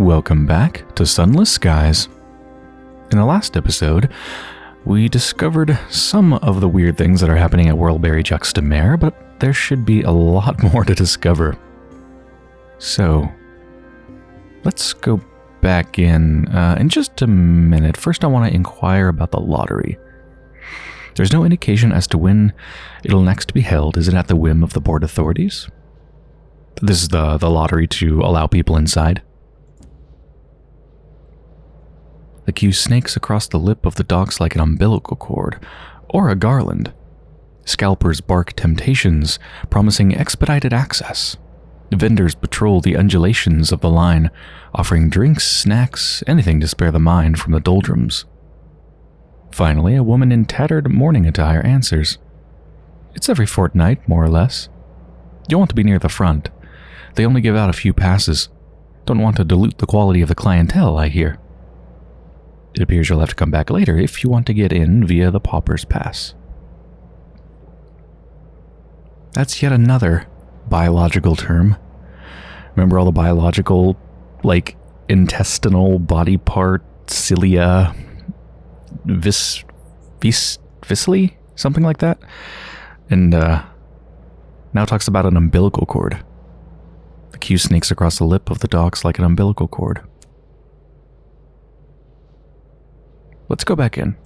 Welcome back to Sunless Skies. In the last episode, we discovered some of the weird things that are happening at Worlebury Juxtamare, but there should be a lot more to discover. So, let's go back in uh, in just a minute. First, I want to inquire about the lottery. There's no indication as to when it'll next be held. Is it at the whim of the board authorities? This is the, the lottery to allow people inside. The queue snakes across the lip of the docks like an umbilical cord, or a garland. Scalpers bark temptations, promising expedited access. Vendors patrol the undulations of the line, offering drinks, snacks, anything to spare the mind from the doldrums. Finally, a woman in tattered mourning attire answers. It's every fortnight, more or less. You want to be near the front. They only give out a few passes. Don't want to dilute the quality of the clientele, I hear. It appears you'll have to come back later if you want to get in via the Pauper's Pass. That's yet another biological term. Remember all the biological, like, intestinal body part, cilia, vis, vis, viscally? Something like that? And, uh, now talks about an umbilical cord. The queue snakes across the lip of the docks like an umbilical cord. Let's go back in.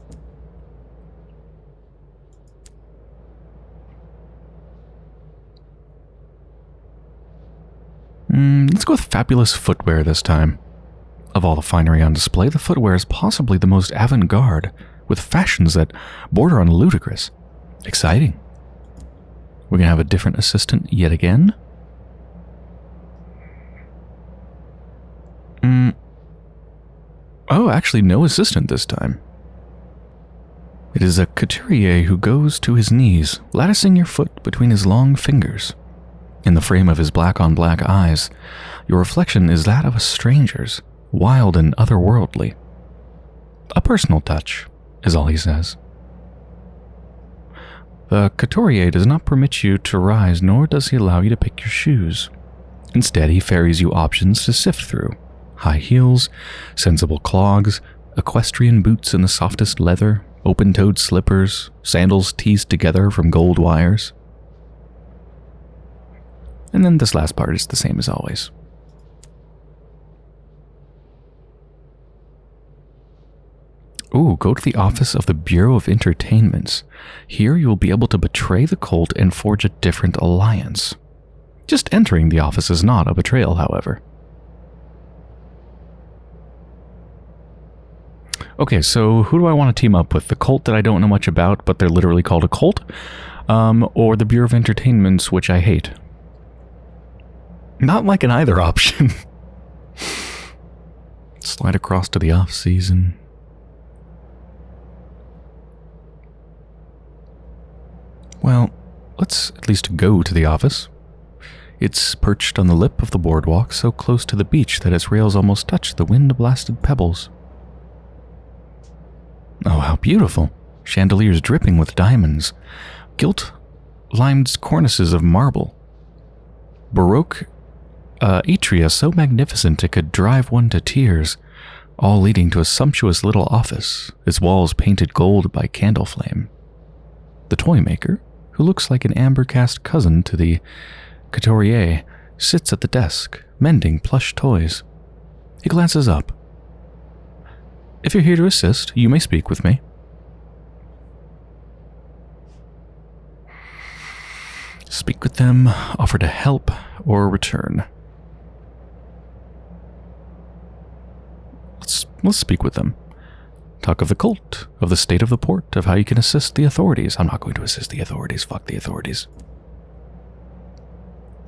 Mm, let's go with fabulous footwear this time. Of all the finery on display, the footwear is possibly the most avant garde, with fashions that border on ludicrous. Exciting. We're going to have a different assistant yet again. Mm. Oh, actually, no assistant this time. It is a couturier who goes to his knees, latticing your foot between his long fingers. In the frame of his black on black eyes, your reflection is that of a stranger's, wild and otherworldly. A personal touch, is all he says. The couturier does not permit you to rise, nor does he allow you to pick your shoes. Instead, he ferries you options to sift through high heels, sensible clogs, equestrian boots in the softest leather, open toed slippers, sandals teased together from gold wires. And then this last part is the same as always. Ooh, go to the office of the Bureau of Entertainments. Here you will be able to betray the cult and forge a different alliance. Just entering the office is not a betrayal, however. Okay, so who do I want to team up with? The cult that I don't know much about, but they're literally called a cult? Um, or the Bureau of Entertainments, which I hate? Not like an either option. Slide across to the off season. Well, let's at least go to the office. It's perched on the lip of the boardwalk, so close to the beach that its rails almost touch the wind blasted pebbles. Oh, how beautiful! Chandeliers dripping with diamonds, gilt limed cornices of marble, Baroque uh, atria so magnificent it could drive one to tears, all leading to a sumptuous little office, its walls painted gold by candle flame. The toy maker, who looks like an amber cast cousin to the couturier, sits at the desk, mending plush toys. He glances up. If you're here to assist, you may speak with me. Speak with them, offer to help, or return. Let's, let's speak with them. Talk of the cult, of the state of the port, of how you can assist the authorities. I'm not going to assist the authorities. Fuck the authorities.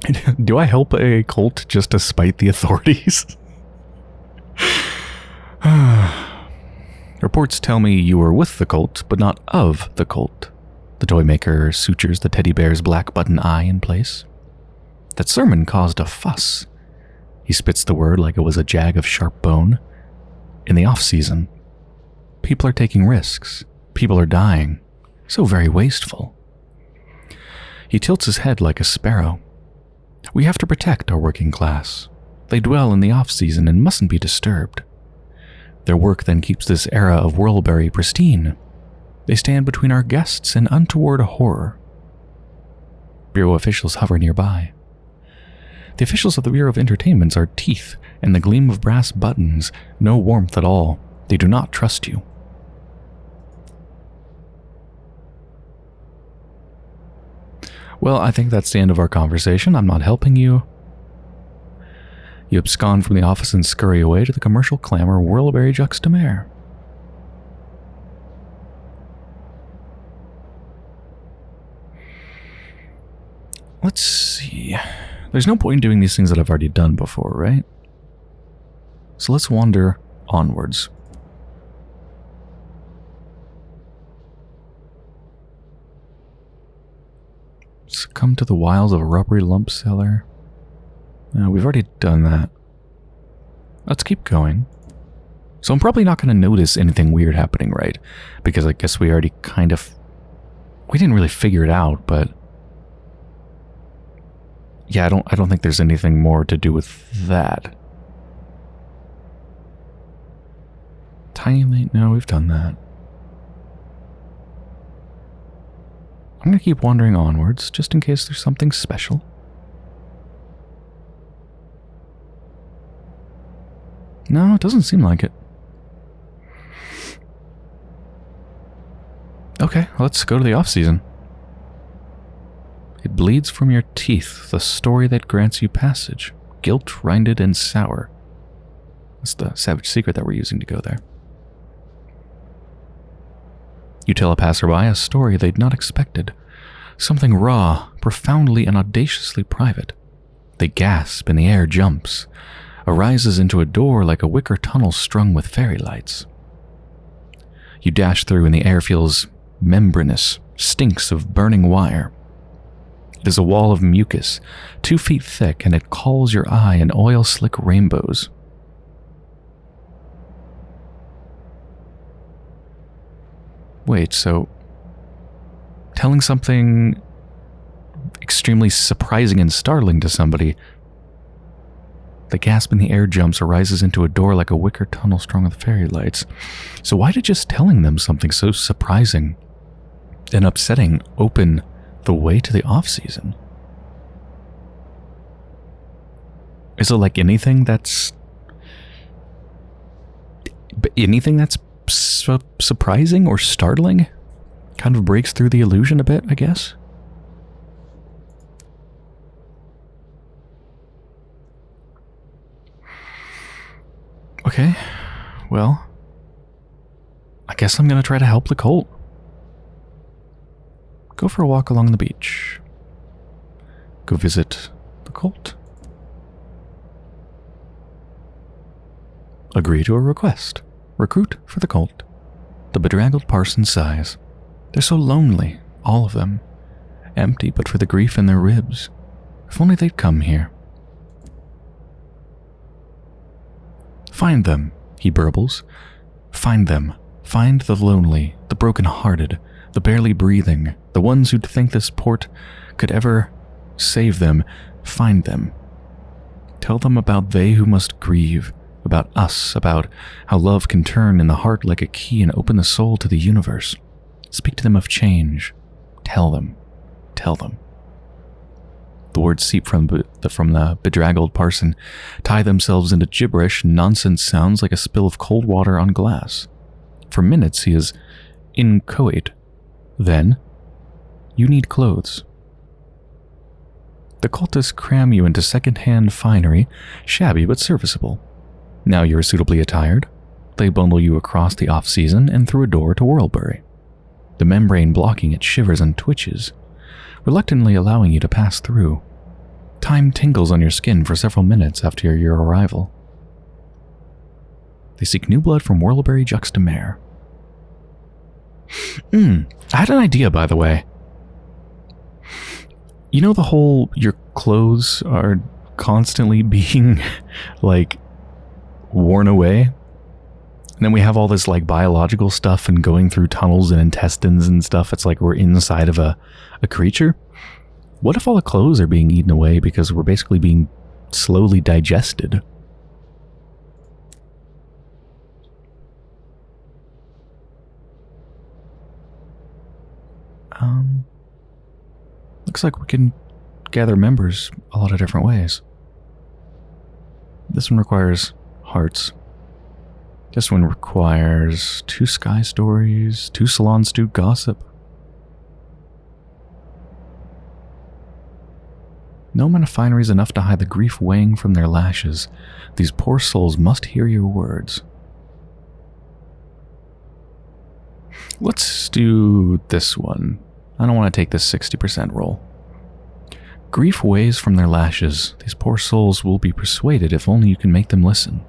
Do I help a cult just to spite the authorities? Reports tell me you were with the cult, but not of the cult. The toy maker sutures the teddy bear's black button eye in place. That sermon caused a fuss. He spits the word like it was a jag of sharp bone. In the off season, People are taking risks. People are dying. So very wasteful. He tilts his head like a sparrow. We have to protect our working class. They dwell in the off season and mustn't be disturbed. Their work then keeps this era of Worlebury pristine. They stand between our guests and untoward horror. Bureau officials hover nearby. The officials of the Bureau of Entertainments are teeth and the gleam of brass buttons, no warmth at all. They do not trust you. Well, I think that's the end of our conversation. I'm not helping you. You abscond from the office and scurry away to the commercial clamor Worlebury Juxtamare. Let's see. There's no point in doing these things that I've already done before, right? So let's wander onwards. Succumb to the wiles of a rubbery lump seller. No, we've already done that. Let's keep going. So I'm probably not going to notice anything weird happening, right? Because I guess we already kind of... We didn't really figure it out, but... Yeah, I don't, I don't think there's anything more to do with that. Tiny... No, we've done that. I'm going to keep wandering onwards, just in case there's something special. No, it doesn't seem like it. Okay, let's go to the off season. It bleeds from your teeth, the story that grants you passage, guilt rinded and sour. That's the savage secret that we're using to go there. You tell a passerby a story they'd not expected, something raw, profoundly and audaciously private. They gasp and the air jumps, arises into a door like a wicker tunnel strung with fairy lights. You dash through and the air feels membranous, stinks of burning wire. It is a wall of mucus, two feet thick, and it calls your eye in oil slick rainbows. Wait, so telling something extremely surprising and startling to somebody the gasp in the air jumps arises into a door like a wicker tunnel strung with fairy lights. So why did just telling them something so surprising and upsetting open the way to the off season? Is it like anything that's anything that's su surprising or startling? Kind of breaks through the illusion a bit, I guess. Okay, well, I guess I'm gonna try to help the cult. Go for a walk along the beach. Go visit the cult. Agree to a request. Recruit for the cult. The bedraggled parson sighs. They're so lonely, all of them. Empty but for the grief in their ribs. If only they'd come here. Find them, he burbles. Find them. Find the lonely, the broken-hearted, the barely breathing, the ones who'd think this port could ever save them. Find them. Tell them about they who must grieve, about us, about how love can turn in the heart like a key and open the soul to the universe. Speak to them of change. Tell them. Tell them. The words seep from the, from the bedraggled parson, tie themselves into gibberish nonsense sounds like a spill of cold water on glass. For minutes he is inchoate. Then, you need clothes. The cultists cram you into second-hand finery, shabby but serviceable. Now you're suitably attired. They bundle you across the off-season and through a door to Worlebury. The membrane blocking it shivers and twitches, reluctantly allowing you to pass through. Time tingles on your skin for several minutes after your arrival. They seek new blood from Worlebury Juxtamare. Hmm, I had an idea, by the way. You know the whole your clothes are constantly being, like, worn away? And then we have all this, like, biological stuff and going through tunnels and intestines and stuff. It's like we're inside of a, a creature. What if all the clothes are being eaten away because we're basically being slowly digested. Um, looks like we can gather members a lot of different ways. This one requires hearts. This one requires two sky stories, two salons to gossip. No amount of finery is enough to hide the grief weighing from their lashes. These poor souls must hear your words. Let's do this one. I don't want to take this 60% roll. Grief weighs from their lashes. These poor souls will be persuaded if only you can make them listen.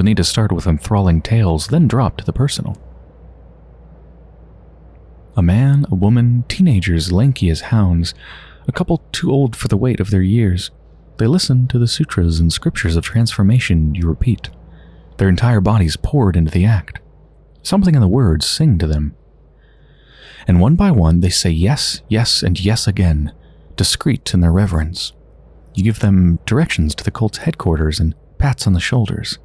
You'll need to start with enthralling tales, then drop to the personal. A man, a woman, teenagers lanky as hounds, a couple too old for the weight of their years. They listen to the sutras and scriptures of transformation you repeat. Their entire bodies poured into the act. Something in the words sing to them. And one by one they say yes, yes, and yes again, discreet in their reverence. You give them directions to the cult's headquarters and pats on the shoulders.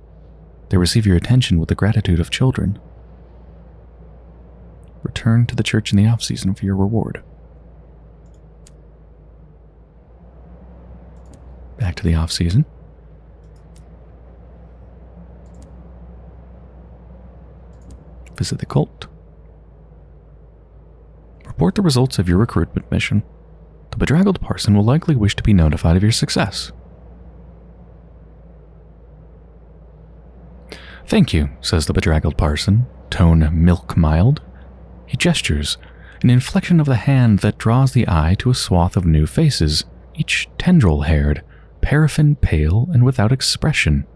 They receive your attention with the gratitude of children. Return to the church in the off season for your reward. Back to the off season. Visit the cult. Report the results of your recruitment mission. The bedraggled parson will likely wish to be notified of your success. Thank you, says the bedraggled parson, tone milk mild. He gestures, an inflection of the hand that draws the eye to a swath of new faces, each tendril haired, paraffin pale, and without expression.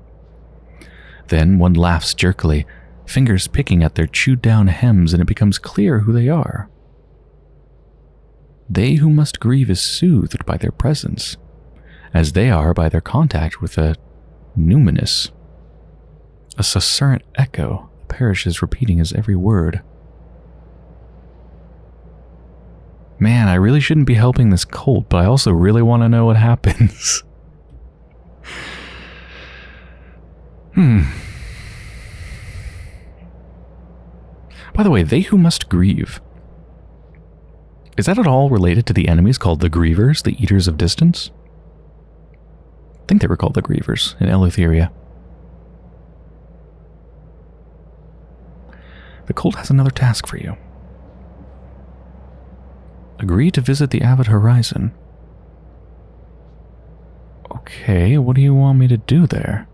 Then one laughs jerkily, fingers picking at their chewed down hems, and it becomes clear who they are. They who must grieve is soothed by their presence, as they are by their contact with a numinous a susurrant echo, the parish is repeating his every word. Man, I really shouldn't be helping this cult, but I also really want to know what happens. hmm. By the way, they who must grieve. Is that at all related to the enemies called the Grievers, the Eaters of Distance? I think they were called the Grievers in Eleutheria. The cult has another task for you. Agree to visit the Avid Horizon. Okay, what do you want me to do there?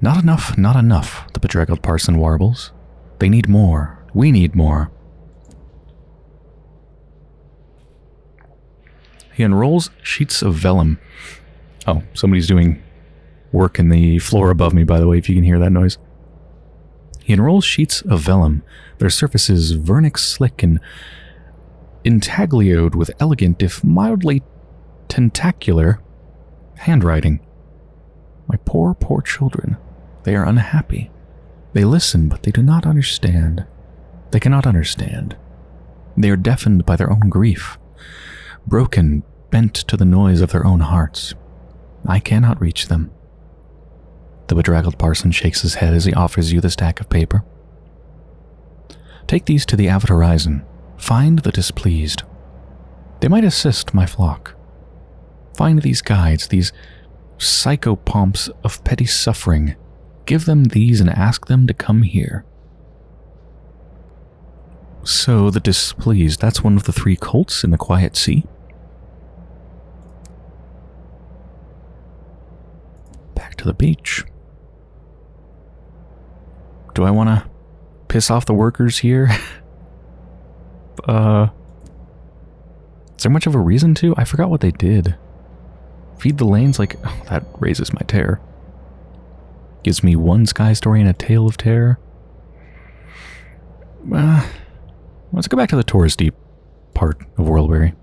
Not enough, not enough, the bedraggled parson warbles. They need more. We need more. He unrolls sheets of vellum. Oh, somebody's doing work in the floor above me, by the way, if you can hear that noise. He unrolls sheets of vellum, their surfaces vernix slick and intaglioed with elegant, if mildly tentacular, handwriting. My poor, poor children. They are unhappy. They listen, but they do not understand. They cannot understand. They are deafened by their own grief, broken, bent to the noise of their own hearts. I cannot reach them. The bedraggled parson shakes his head as he offers you the stack of paper. Take these to the avid horizon. Find the displeased. They might assist my flock. Find these guides, these psychopomps of petty suffering. Give them these and ask them to come here. So, the displeased, that's one of the three cults in the Quiet Sea? Back to the beach. Do I want to piss off the workers here? uh, is there much of a reason to? I forgot what they did. Feed the lanes like oh, that raises my terror. Gives me one sky story and a tale of terror. Uh, let's go back to the touristy part of Worlebury.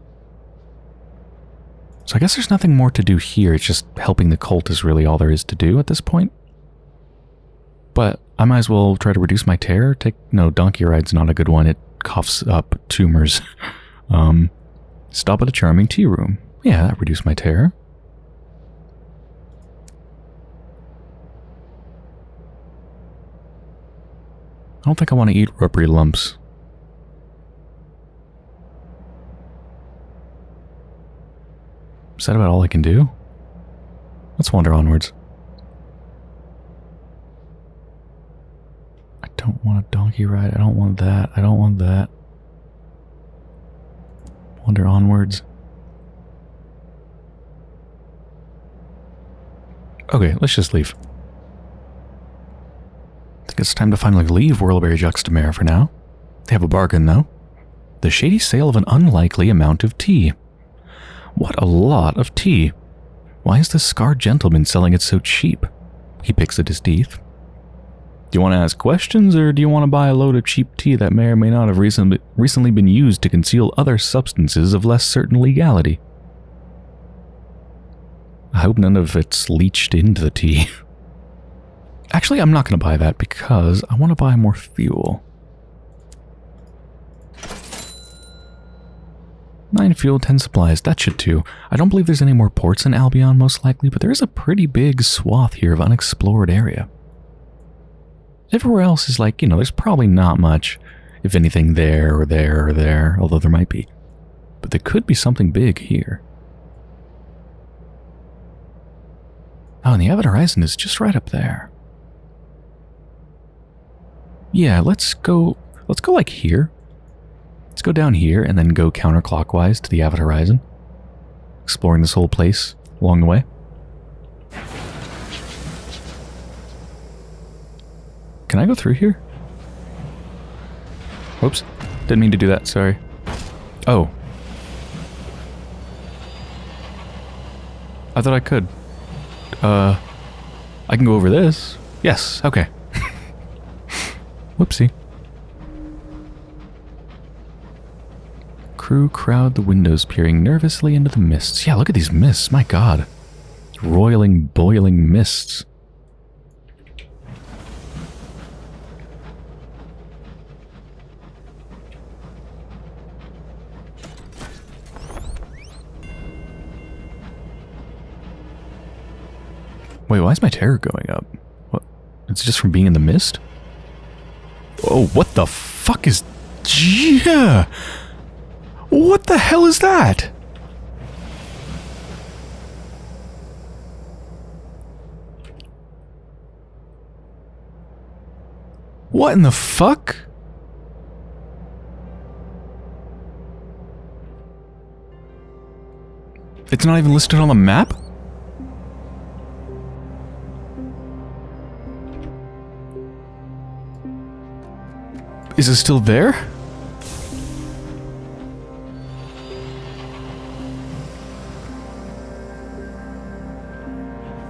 So I guess there's nothing more to do here. It's just helping the cult is really all there is to do at this point. But I might as well try to reduce my tear. Take no donkey ride's not a good one. It coughs up tumors. um, stop at a charming tea room. Yeah, that reduced my tear. I don't think I want to eat rubbery lumps. Is that about all I can do? Let's wander onwards. Don't want a donkey ride. I don't want that. I don't want that. Wander onwards. Okay, let's just leave. I think it's time to finally leave Worlebury Juxtamare for now. They have a bargain, though. The shady sale of an unlikely amount of tea. What a lot of tea. Why is this scarred gentleman selling it so cheap? He picks at his teeth. Do you want to ask questions, or do you want to buy a load of cheap tea that may or may not have recently, recently been used to conceal other substances of less certain legality? I hope none of it's leached into the tea. Actually, I'm not going to buy that because I want to buy more fuel. Nine fuel, ten supplies, that should too. I don't believe there's any more ports in Albion, most likely, but there is a pretty big swath here of unexplored area. Everywhere else is like, you know, there's probably not much, if anything, there or there or there, although there might be. But there could be something big here. Oh, and the Avid Horizon is just right up there. Yeah, let's go, let's go like here. Let's go down here and then go counterclockwise to the Avid Horizon. Exploring this whole place along the way. Can I go through here? Whoops. Didn't mean to do that, sorry. Oh. I thought I could. Uh, I can go over this. Yes, okay. Whoopsie. Crew crowd the windows, peering nervously into the mists. Yeah, look at these mists, my god. Roiling, boiling mists. Wait, why is my terror going up? What? It's just from being in the mist? Oh, what the fuck is... Yeah! What the hell is that? What in the fuck? It's not even listed on the map? Is it still there?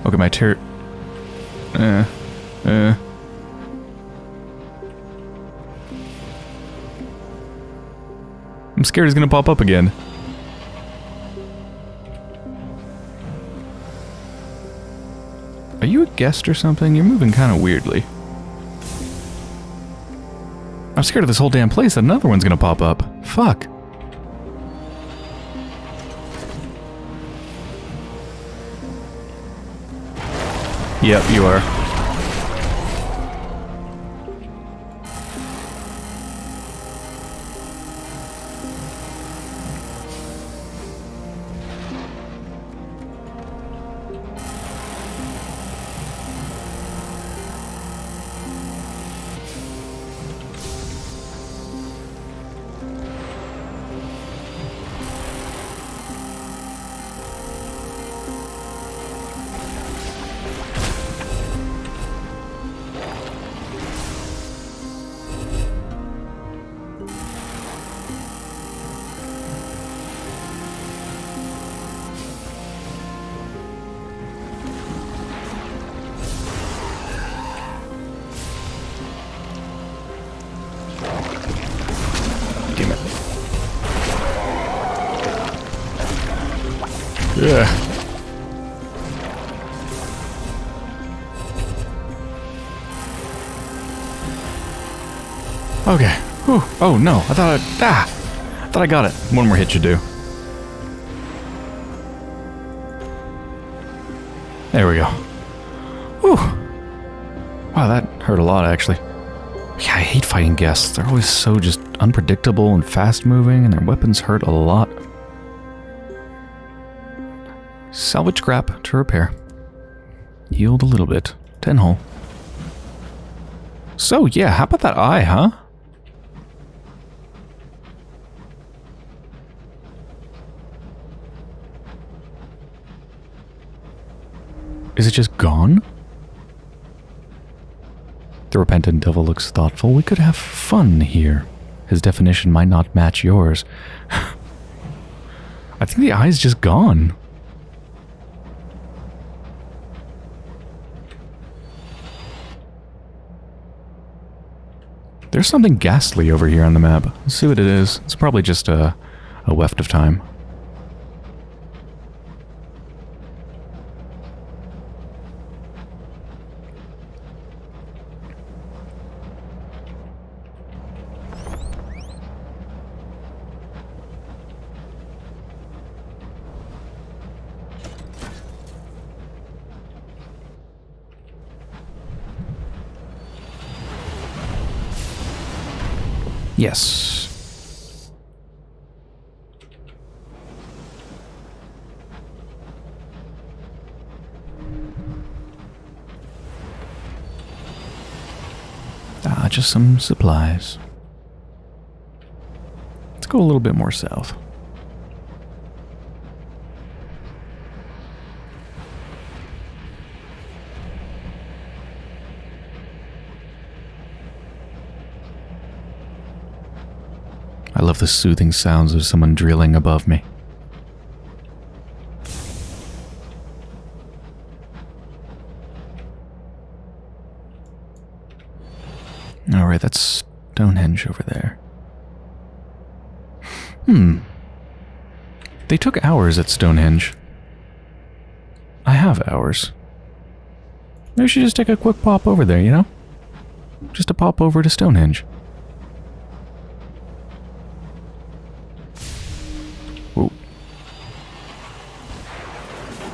Okay, my ter- Uh, uh. I'm scared he's gonna pop up again. Are you a guest or something? You're moving kind of weirdly. I'm scared of this whole damn place that another one's gonna pop up. Fuck. Yep, you are. Yeah. Okay. Whew. Oh no, I thought I ah, I thought I got it. One more hit should do. There we go. Whew. Wow, that hurt a lot actually. Yeah, I hate fighting guests. They're always so just unpredictable and fast moving, and their weapons hurt a lot. Salvage scrap to repair. Yield a little bit. Ten hull. So, yeah, how about that eye, huh? Is it just gone? The repentant devil looks thoughtful. We could have fun here. His definition might not match yours. I think the eye's just gone. There's something ghastly over here on the map. Let's see what it is. It's probably just a, a weft of time. Yes. Ah, just some supplies. Let's go a little bit more south. I the soothing sounds of someone drilling above me. Alright, that's Stonehenge over there. Hmm. They took hours at Stonehenge. I have hours. Maybe we should just take a quick pop over there, you know? Just a pop over to Stonehenge.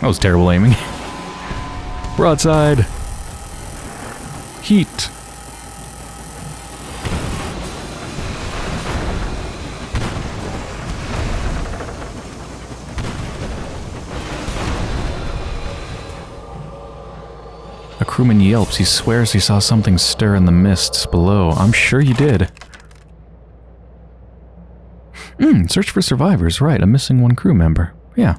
That was terrible aiming. Broadside. Heat. A crewman yelps. He swears he saw something stir in the mists below. I'm sure you did. Hmm, search for survivors. Right, a missing one crew member. Yeah.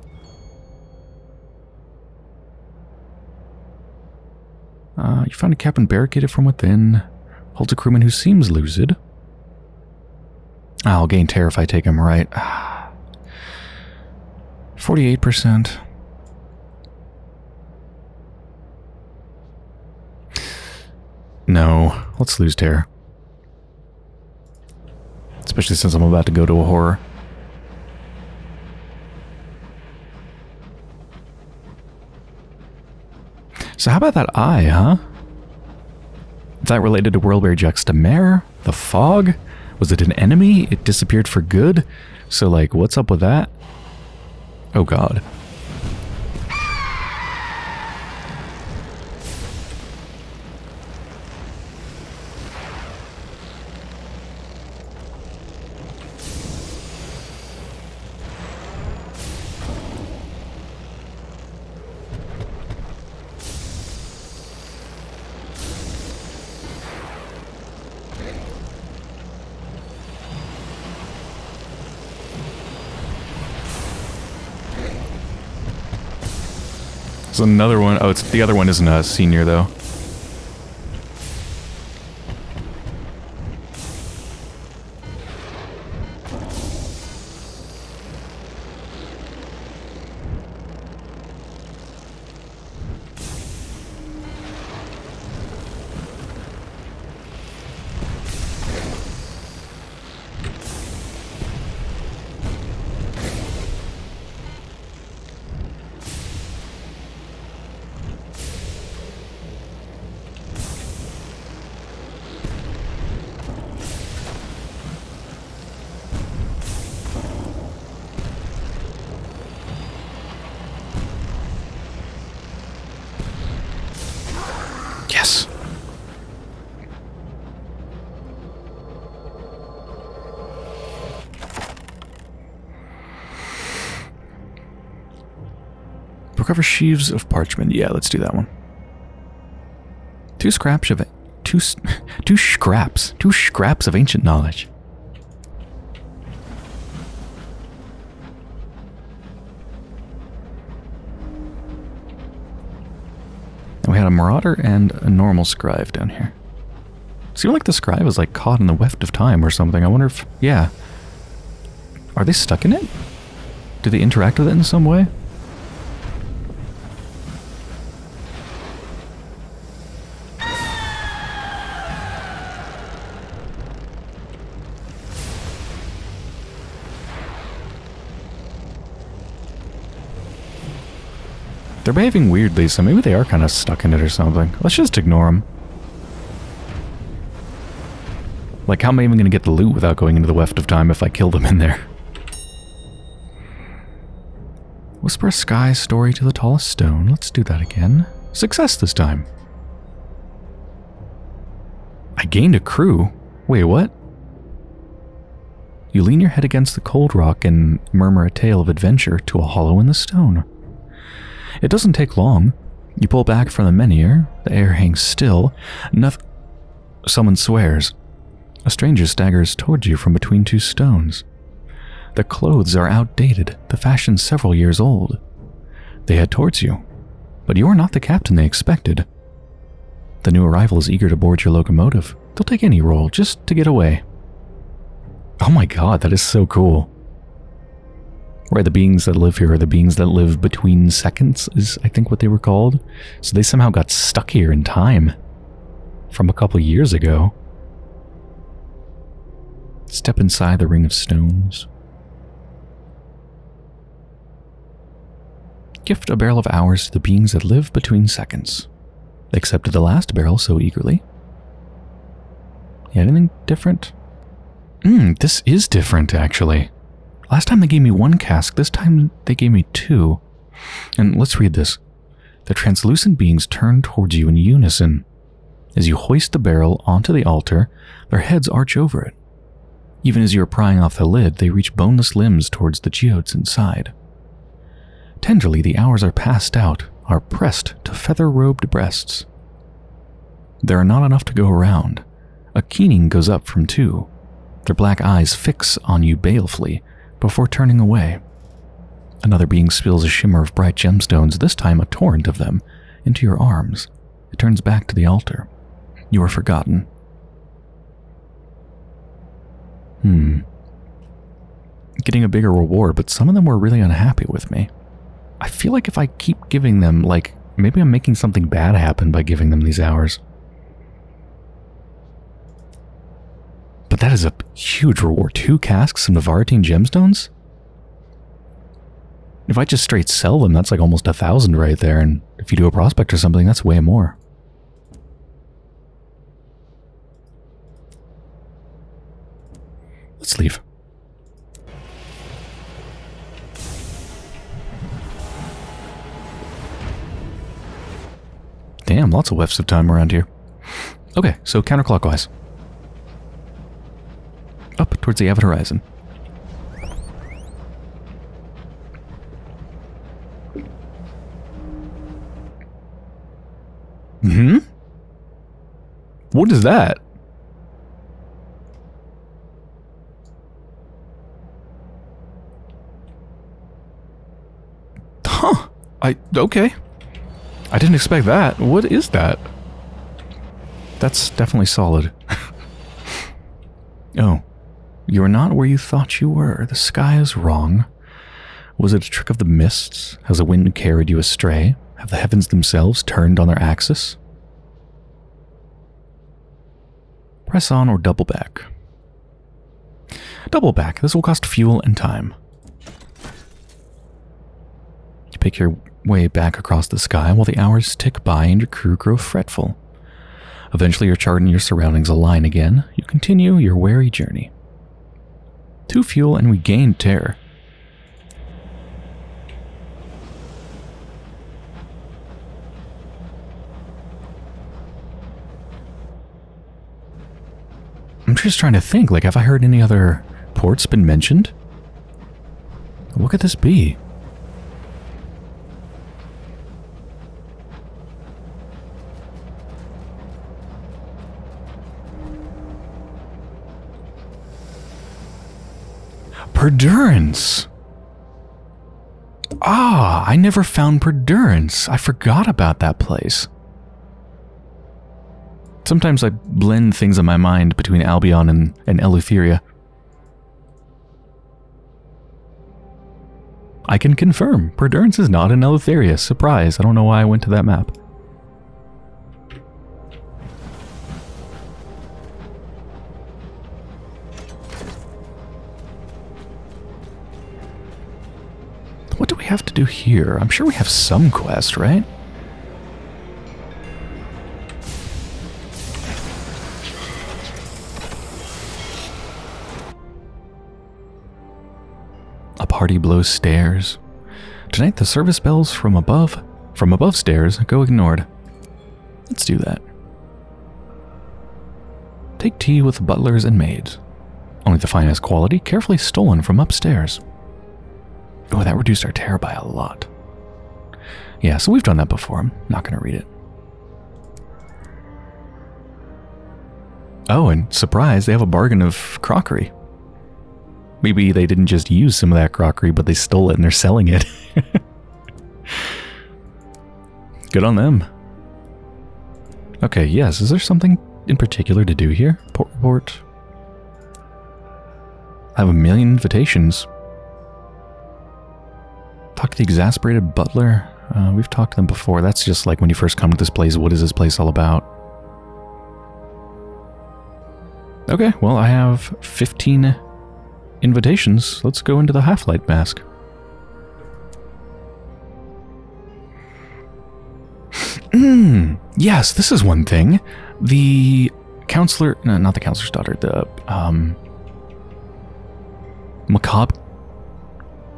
Uh, you found a cabin barricaded from within. Holds a crewman who seems lucid. I'll gain terror if I take him right. 48%. No, let's lose terror. Especially since I'm about to go to a horror. So how about that eye, huh? Is that related to Worlebury Juxtamare? The fog? Was it an enemy? It disappeared for good? So like, what's up with that? Oh god. Another one. Oh, it's the other one isn't a senior though. Sheaves of parchment. Yeah, let's do that one. Two scraps of it. Two, two scraps. Two scraps of ancient knowledge. And we had a marauder and a normal scribe down here. Seemed like the scribe was like caught in the weft of time or something. I wonder if, yeah. Are they stuck in it? Do they interact with it in some way? They're behaving weirdly, so maybe they are kind of stuck in it or something. Let's just ignore them. Like, how am I even going to get the loot without going into the weft of time if I kill them in there? Whisper a sky story to the tallest stone. Let's do that again. Success this time. I gained a crew. Wait, what? You lean your head against the cold rock and murmur a tale of adventure to a hollow in the stone. It doesn't take long. You pull back from the menhir, the air hangs still. Noth- Someone swears. A stranger staggers towards you from between two stones. The clothes are outdated, the fashion several years old. They head towards you, but you are not the captain they expected. The new arrival is eager to board your locomotive. They'll take any role just to get away. Oh my god, that is so cool. Right, the beings that live here are the beings that live between seconds, is I think what they were called. So they somehow got stuck here in time from a couple years ago. Step inside the ring of stones. Gift a barrel of hours to the beings that live between seconds. They accepted the last barrel so eagerly. Yeah, anything different? Hmm, this is different, actually. Last time they gave me one cask, this time they gave me two. And let's read this. The translucent beings turn towards you in unison. As you hoist the barrel onto the altar, their heads arch over it. Even as you are prying off the lid, they reach boneless limbs towards the geodes inside. Tenderly, the hours are passed out, are pressed to feather robed breasts. There are not enough to go around. A keening goes up from two. Their black eyes fix on you balefully before turning away. Another being spills a shimmer of bright gemstones, this time a torrent of them, into your arms. It turns back to the altar. You are forgotten. Hmm. Getting a bigger reward, but some of them were really unhappy with me. I feel like if I keep giving them, like, maybe I'm making something bad happen by giving them these hours. But that is a huge reward. Two casks of Navartine gemstones? If I just straight sell them, that's like almost a thousand right there. And if you do a prospect or something, that's way more. Let's leave. Damn, lots of wefts of time around here. Okay, so counterclockwise. Towards the avid horizon. Hmm? What is that? Huh. I okay. I didn't expect that. What is that? That's definitely solid. You are not where you thought you were. The sky is wrong. Was it a trick of the mists? Has the wind carried you astray? Have the heavens themselves turned on their axis? Press on or double back. Double back. This will cost fuel and time. You pick your way back across the sky while the hours tick by and your crew grow fretful. Eventually, your chart and your surroundings align again. You continue your weary journey. Two fuel and we gain terror. I'm just trying to think, like, have I heard any other ports been mentioned? What could this be? Perdurance! Ah, I never found Perdurance. I forgot about that place. Sometimes I blend things in my mind between Albion and, and Eleutheria. I can confirm, Perdurance is not in Eleutheria. Surprise, I don't know why I went to that map. Do here? I'm sure we have some quest, right? A party blows stairs. Tonight the service bells from above, from above stairs, go ignored. Let's do that. Take tea with butlers and maids. Only the finest quality, carefully stolen from upstairs. Oh, that reduced our terror by a lot. Yeah, so we've done that before. I'm not going to read it. Oh, and surprise, they have a bargain of crockery. Maybe they didn't just use some of that crockery, but they stole it and they're selling it. Good on them. Okay, yes, is there something in particular to do here? Port report. I have a million invitations. Talk to the exasperated butler. Uh, we've talked to them before. That's just like when you first come to this place, what is this place all about? Okay, well, I have 15 invitations. Let's go into the Half-Light Mask. Hmm. yes, this is one thing. The counselor, no, not the counselor's daughter, the, um, macabre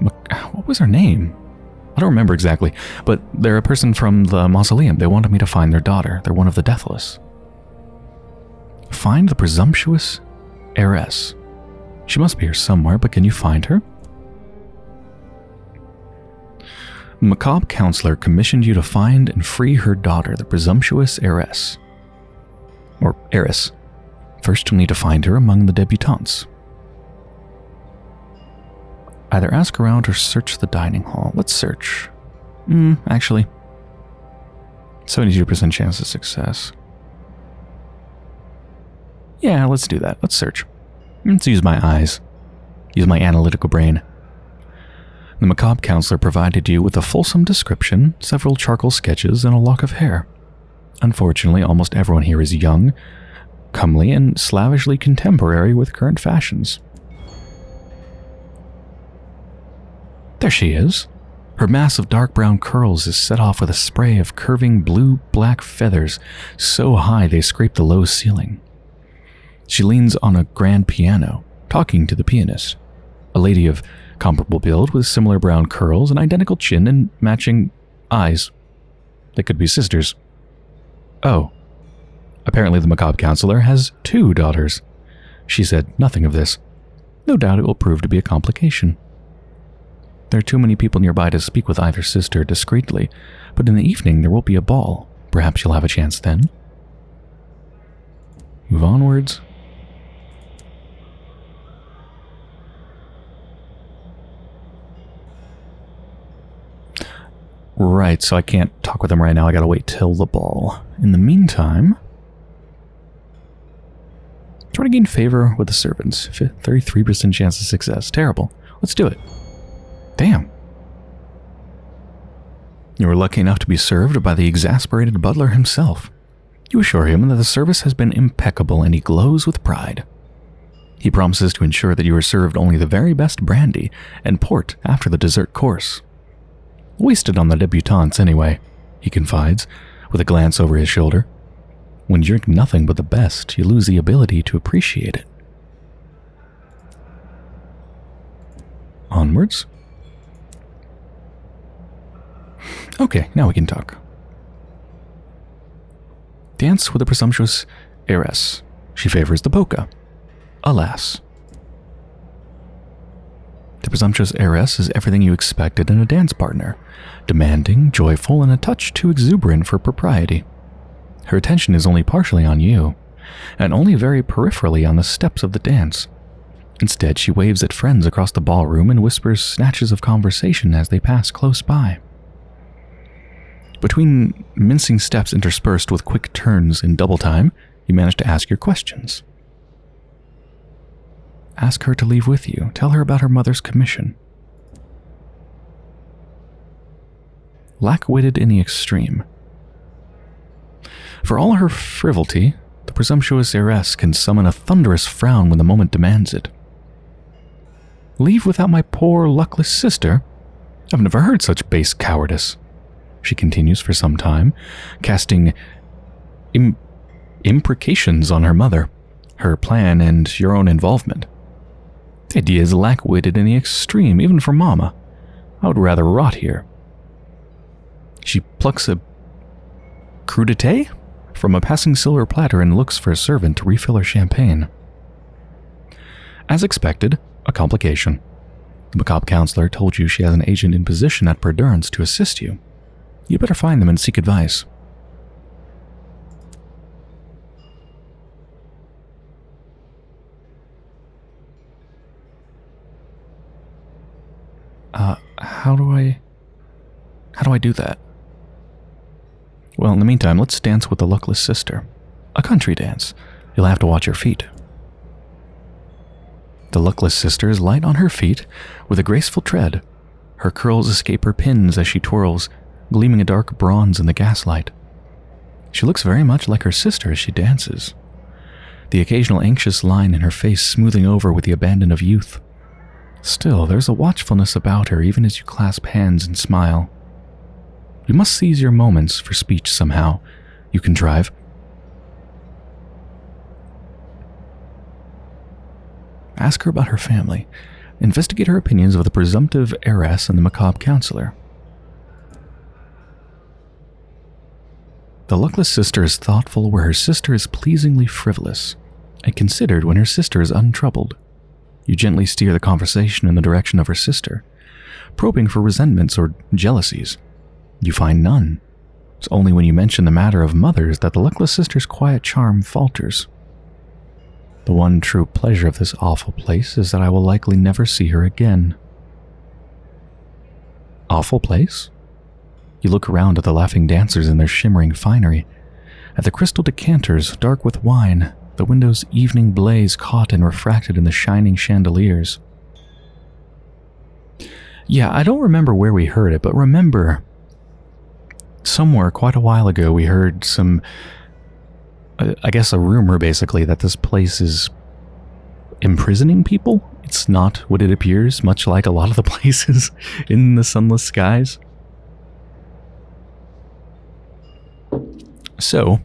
what was her name? I don't remember exactly, but they're a person from the mausoleum. They wanted me to find their daughter. They're one of the deathless. Find the presumptuous heiress. She must be here somewhere, but can you find her? Macabre counselor commissioned you to find and free her daughter, the presumptuous heiress. Or heiress. First, you'll need to find her among the debutantes. Either ask around or search the dining hall. Let's search. Hmm, actually. 72% chance of success. Yeah, let's do that. Let's search. Let's use my eyes. Use my analytical brain. The macabre counselor provided you with a fulsome description, several charcoal sketches, and a lock of hair. Unfortunately, almost everyone here is young, comely, and slavishly contemporary with current fashions. There she is. Her mass of dark brown curls is set off with a spray of curving blue-black feathers so high they scrape the low ceiling. She leans on a grand piano, talking to the pianist, a lady of comparable build with similar brown curls, an identical chin, and matching eyes. They could be sisters. Oh. Apparently the macabre counselor has two daughters. She said nothing of this. No doubt it will prove to be a complication. There are too many people nearby to speak with either sister discreetly, but in the evening there will be a ball. Perhaps you'll have a chance then. Move onwards. Right, so I can't talk with them right now. I gotta wait till the ball. In the meantime, try to gain favor with the servants. 33% chance of success. Terrible. Let's do it. Damn. You were lucky enough to be served by the exasperated butler himself. You assure him that the service has been impeccable and he glows with pride. He promises to ensure that you are served only the very best brandy and port after the dessert course. Wasted on the debutantes anyway, he confides, with a glance over his shoulder. When you drink nothing but the best, you lose the ability to appreciate it. Onwards. Okay, now we can talk. Dance with the presumptuous heiress. She favors the polka. Alas. The presumptuous heiress is everything you expected in a dance partner demanding, joyful, and a touch too exuberant for propriety. Her attention is only partially on you, and only very peripherally on the steps of the dance. Instead, she waves at friends across the ballroom and whispers snatches of conversation as they pass close by. Between mincing steps interspersed with quick turns in double time, you manage to ask your questions. Ask her to leave with you. Tell her about her mother's commission. Lack witted in the extreme. For all her frivolity, the presumptuous heiress can summon a thunderous frown when the moment demands it. Leave without my poor, luckless sister? I've never heard such base cowardice. She continues for some time, casting Im- imprecations on her mother, her plan, and your own involvement. The idea is lack witted in the extreme, even for Mama. I would rather rot here. She plucks a crudité from a passing silver platter and looks for a servant to refill her champagne. As expected, a complication. The macabre counselor told you she has an agent in position at Perdurance to assist you. You better find them and seek advice. Uh, how do I... How do I do that? Well, in the meantime, let's dance with the luckless sister. A country dance. You'll have to watch your feet. The luckless sister is light on her feet, with a graceful tread. Her curls escape her pins as she twirls, gleaming a dark bronze in the gaslight. She looks very much like her sister as she dances, the occasional anxious line in her face smoothing over with the abandon of youth. Still, there's a watchfulness about her even as you clasp hands and smile. You must seize your moments for speech somehow. You contrive. Ask her about her family. Investigate her opinions of the presumptive heiress and the macabre counselor. The luckless sister is thoughtful where her sister is pleasingly frivolous, and considered when her sister is untroubled. You gently steer the conversation in the direction of her sister, probing for resentments or jealousies. You find none. It's only when you mention the matter of mothers that the luckless sister's quiet charm falters. The one true pleasure of this awful place is that I will likely never see her again. Awful place? You look around at the laughing dancers in their shimmering finery, at the crystal decanters dark with wine, the window's evening blaze caught and refracted in the shining chandeliers. Yeah, I don't remember where we heard it, but remember somewhere quite a while ago we heard some uh, I guess a rumor basically that this place is imprisoning people. It's not what it appears, much like a lot of the places in the sunless skies. So,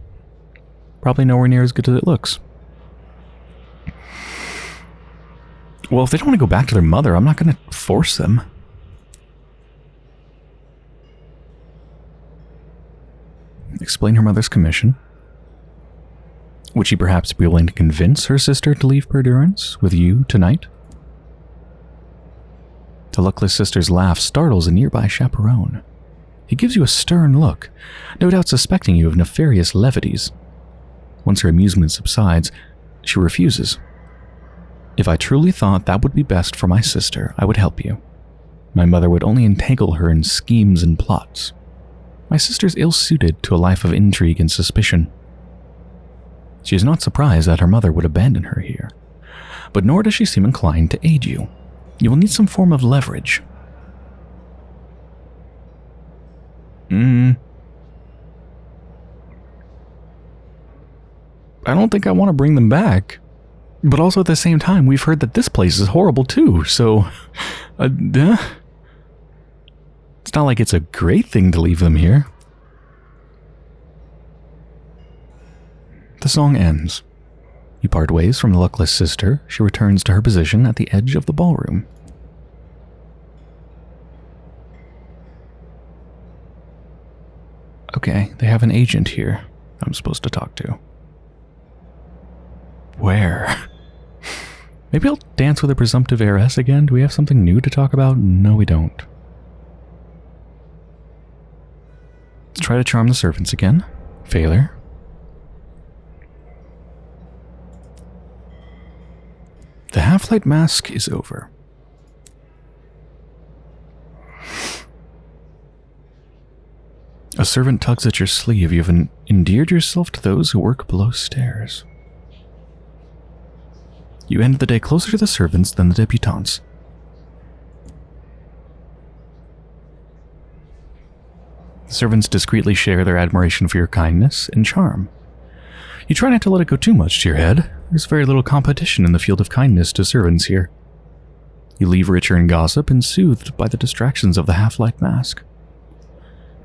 probably nowhere near as good as it looks. Well, if they don't want to go back to their mother, I'm not going to force them. Explain her mother's commission. Would she perhaps be willing to convince her sister to leave Perdurance with you tonight? The luckless sister's laugh startles a nearby chaperone. He gives you a stern look, no doubt suspecting you of nefarious levities. Once her amusement subsides, she refuses. If I truly thought that would be best for my sister, I would help you. My mother would only entangle her in schemes and plots. My sister's ill suited to a life of intrigue and suspicion. She is not surprised that her mother would abandon her here, but nor does she seem inclined to aid you. You will need some form of leverage. Hmm. I don't think I want to bring them back. But also at the same time, we've heard that this place is horrible too, so. Uh, uh, it's not like it's a great thing to leave them here. The song ends. You part ways from the luckless sister. She returns to her position at the edge of the ballroom. Okay, they have an agent here I'm supposed to talk to. Where? Maybe I'll dance with a presumptive heiress again? Do we have something new to talk about? No, we don't. Let's try to charm the servants again. Failure. The half half-light mask is over. A servant tugs at your sleeve. You have endeared yourself to those who work below stairs. You end the day closer to the servants than the debutantes. The servants discreetly share their admiration for your kindness and charm. You try not to let it go too much to your head. There's very little competition in the field of kindness to servants here. You leave richer in gossip and soothed by the distractions of the half-light mask.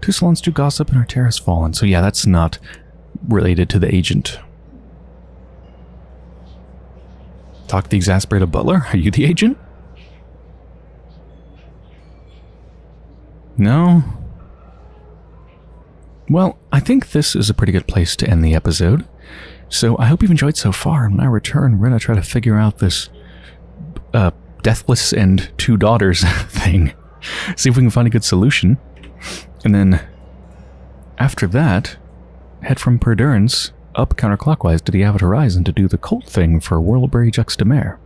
Two salons do gossip and our terrace fallen, so yeah, that's not related to the agent. Talk the exasperated butler? Are you the agent? No? Well, I think this is a pretty good place to end the episode. So I hope you've enjoyed so far. When I return, we're going to try to figure out this uh, deathless and two daughters thing. See if we can find a good solution. And then after that, head from Perdurance up counterclockwise to the Avid Horizon to do the cult thing for Worlebury-juxta-Mare.